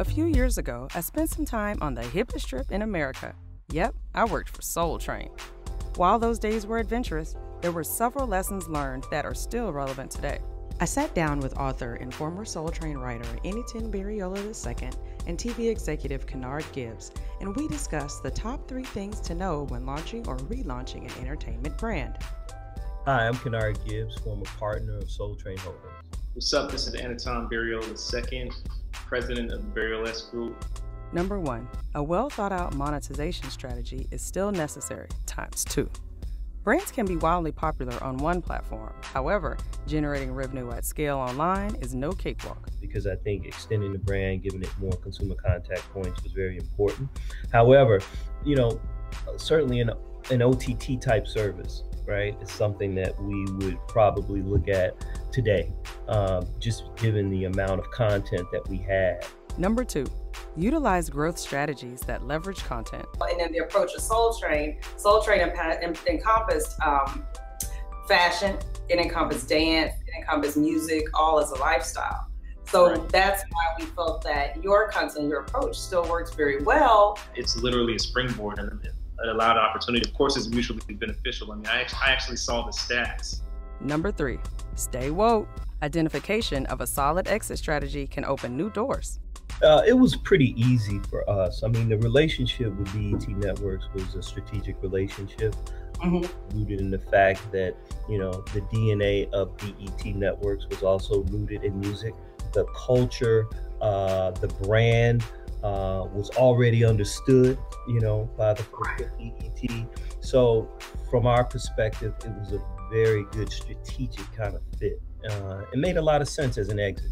A few years ago, I spent some time on the hippest trip in America. Yep, I worked for Soul Train. While those days were adventurous, there were several lessons learned that are still relevant today. I sat down with author and former Soul Train writer Enitan Bereola II and TV executive Kenard Gibbs, and we discussed the top three things to know when launching or relaunching an entertainment brand. Hi, I'm Kenard Gibbs, former partner of Soul Train Holdings. What's up? This is Enitan Bereola II, president of the Bereola S Group. Number one, a well thought out monetization strategy is still necessary, times two. Brands can be wildly popular on one platform. However, generating revenue at scale online is no cakewalk. Because I think extending the brand, giving it more consumer contact points was very important. However, you know, certainly an, an OTT type service, right, is something that we would probably look at today, um, just given the amount of content that we have. Number two, utilize growth strategies that leverage content. And then the approach of Soul Train, Soul Train encompassed um, fashion, it encompassed dance, it encompassed music, all as a lifestyle. So right. that's why we felt that your content, your approach still works very well. It's literally a springboard and it allowed opportunity. Of course, it's mutually beneficial. I mean, I, I actually saw the stats. Number three, stay woke. Identification of a solid exit strategy can open new doors. Uh, it was pretty easy for us. I mean, the relationship with BET Networks was a strategic relationship, mm-hmm. rooted in the fact that you know the DNA of BET Networks was also rooted in music. The culture, uh, the brand uh, was already understood, you know, by the BET. So, from our perspective, it was a very good strategic kind of fit. Uh, it made a lot of sense as an exit.